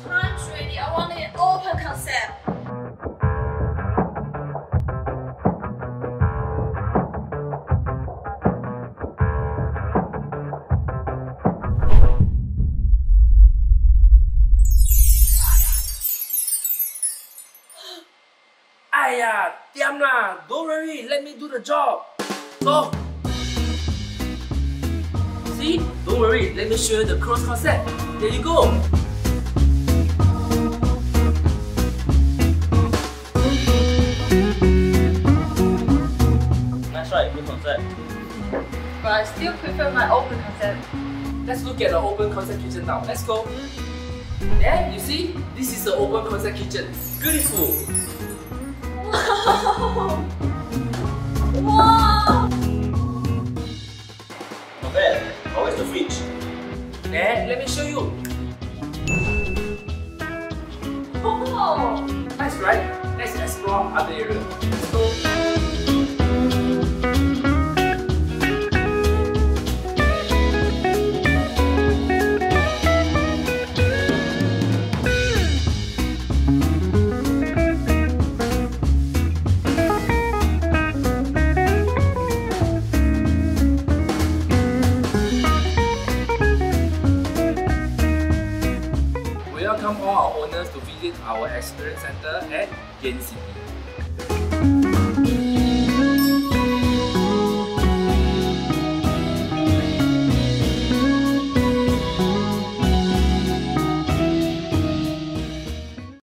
time's ready. I want an open concept. Aya, diam lah. Don't worry. Let me do the job. Go. See? Don't worry. Let me show you the cross concept. There you go. But I still prefer my open concept. Let's look at the open concept kitchen now. Let's go. There, you see? This is the open concept kitchen. Beautiful. Wow! wow! Not bad. Where's the fridge? There, let me show you. Oh! Nice, right? Let's explore other area. Let's go. Welcome all our owners to visit our experience center at Gain City.